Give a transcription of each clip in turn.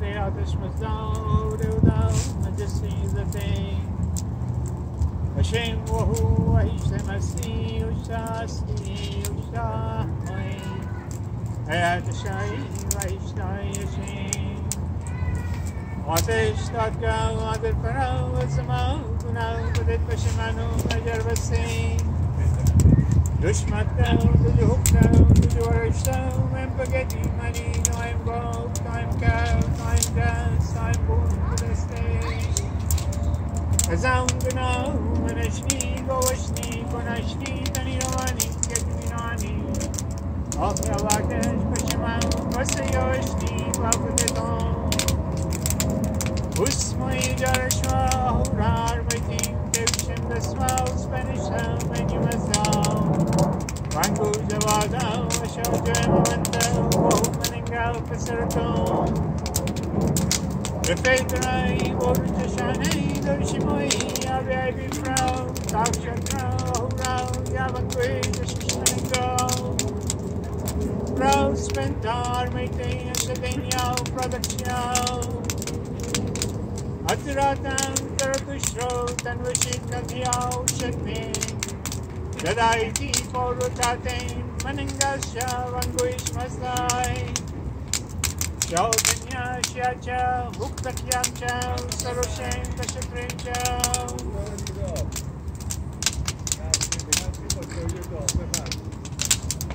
Krishmasdaududam Majasvidate Hashem Wahu Ahishamasi Ushasti Ushahoi Ayatashai Vaishnai Hashem Atesh Tatkal Adar Parao Vatsamo Gunau Vadet Vashimanu Majarvasim Dushmatau, Dujuhukau, Dujuarishau, Empageti, Mani, no I'm broke, I'm cow, I'm gas, I'm born for this day. Kazangano, Manashni, Goashni, Konashni, Tanirawani, Getminani. Okyavakesh, Pashamau, Vasayoshni, Vakuteton. Usmai Jarashwa, Hurar, Maitim, Devshim, the small Spanish sound, and you must know. Wangu Javada, Ashoja Mavanda, Womaningal Pasarato. Refeitrai, Vorjashane, Dorshimoi, Avi Frau, Takshatrao, Rao, Yavakwe, Shishmaningo. Rao Spentar, Maite, Ashadenya, Production. Atiratan, Karatushro, Tanvashit, Kathiao, Shatmin. Jadaiti Porutate Maningasha Vanguish Masai Chautanya Shacha Huktakyam Chow Saroshen Kashaprin Chow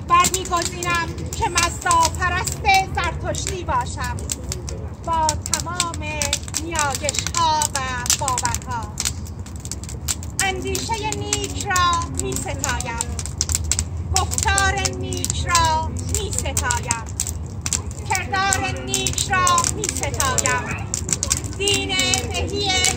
برمیگزینم که مستا پرست زرتشتی باشم با تمام نیایش ها و باورها اندیشه نیک را می ستایم گفتار نیک را می ستایم کردار نیک را می ستایم دین بهی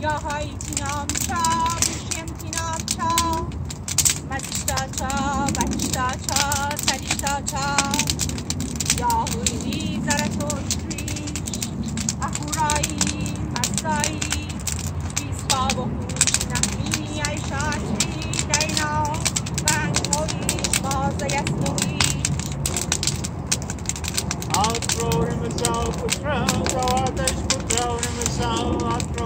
Yahaitinam cha, Pushyantinam cha, Matita cha, Bachita cha, Sarita cha, Yahudi Zaratostri, Ahurai, Masai, Outro himself, Putra, himself, Outro.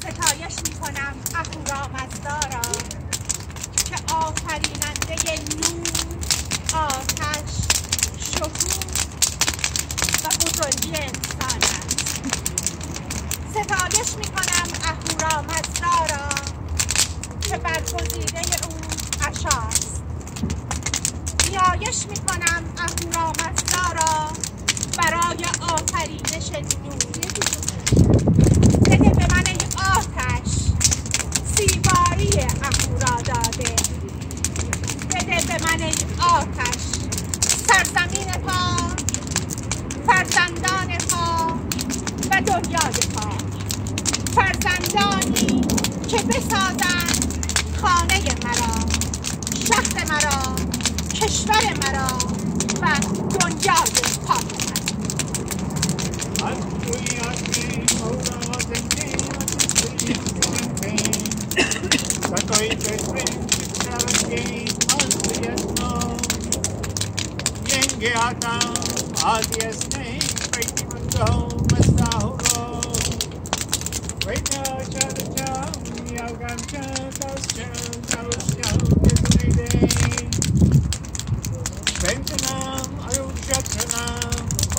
ستایش می کنم اهورامزدا را که آفریننده نور آتش شکوه و بزرگی انسان است. ستایش کنم که برگزیده اون اشاست نیایش می‌کنم اهورامزدا را برای آفرینش نور Stefan von Jagens Podcast. ज्ञाताम् आद्यस्मै वैदिवन्तो मस्ताहुरो वैद्याचर्चां योगं च तस्य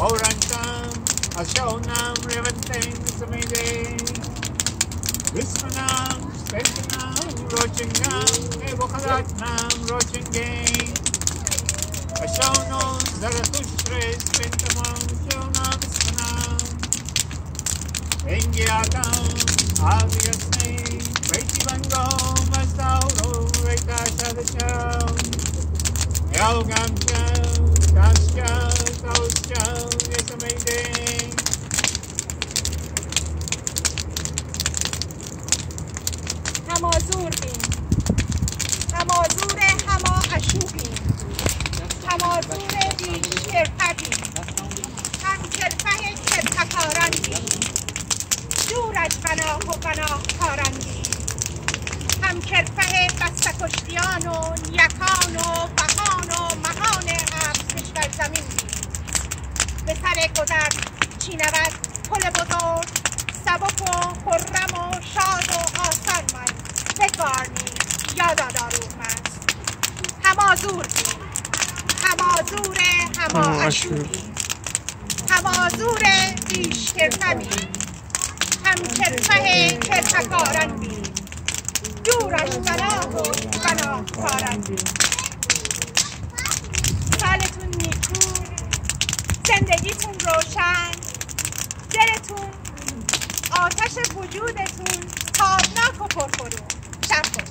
Orantam, Ashonam, Revantam, Samede, Vismanam, Bentanam, Rochingam, Evokaratnam, Rochinge, Ashono, Zarathustres, Bentamam, Shona, Vismanam, Engiatam, Aviasne, Vaitivango, Mastauro, Reka Shadacham, Yogam Chow, Das Chow, بناه و بناه کاران بین هم کرپه بسته کشتیان و یکان و بهان و مهان هفت کشور زمین. به سر گذر چینود پل بزرگ سبک و خرم و شاد و آسان من. بگارنی یادادارومند همازور بین. همازور هما اشوبی همازور بیش کرته کرته کارندی دورش بنا و بنا کارندی. سالتون نیکون زندگیتون روشن. دلتون آتش وجودتون تابناک و پرفرو شب خوش.